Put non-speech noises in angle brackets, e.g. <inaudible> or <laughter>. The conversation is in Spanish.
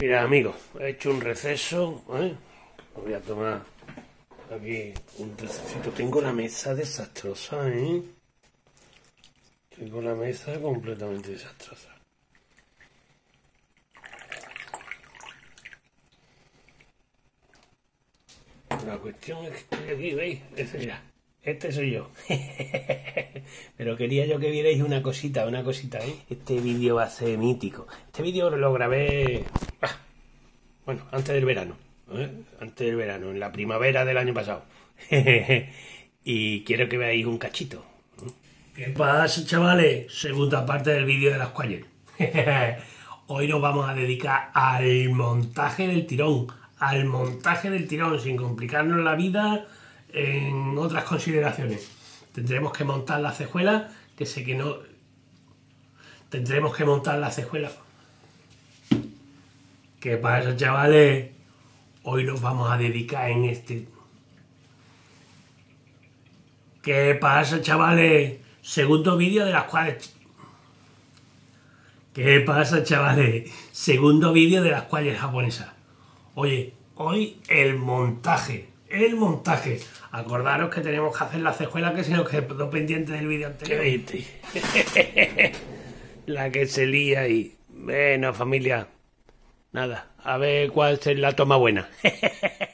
Mira, amigos, he hecho un receso. ¿eh? Voy a tomar aquí un recesito. Tengo la mesa desastrosa, ¿eh? Tengo la mesa completamente desastrosa. La cuestión es que estoy aquí, ¿veis? Ese, mira, este soy yo. <laughs> Pero quería yo que vierais una cosita, una cosita, ¿eh? Este vídeo va a ser mítico. Este vídeo lo grabé, ah, bueno, antes del verano, ¿eh? Antes del verano, en la primavera del año pasado. <laughs> y quiero que veáis un cachito. ¿Qué pasa, chavales? Segunda parte del vídeo de las cuales. <laughs> Hoy nos vamos a dedicar al montaje del tirón al montaje del tirón sin complicarnos la vida en otras consideraciones. Tendremos que montar la cejuela, que sé que no... Tendremos que montar la cejuela. ¿Qué pasa, chavales? Hoy nos vamos a dedicar en este... ¿Qué pasa, chavales? Segundo vídeo de las cuales... ¿Qué pasa, chavales? Segundo vídeo de las cuales japonesas. Oye, hoy el montaje, el montaje. Acordaros que tenemos que hacer la cejuela que se nos quedó pendiente del vídeo anterior. <laughs> la que se lía y... Bueno, familia, nada, a ver cuál es la toma buena. <laughs>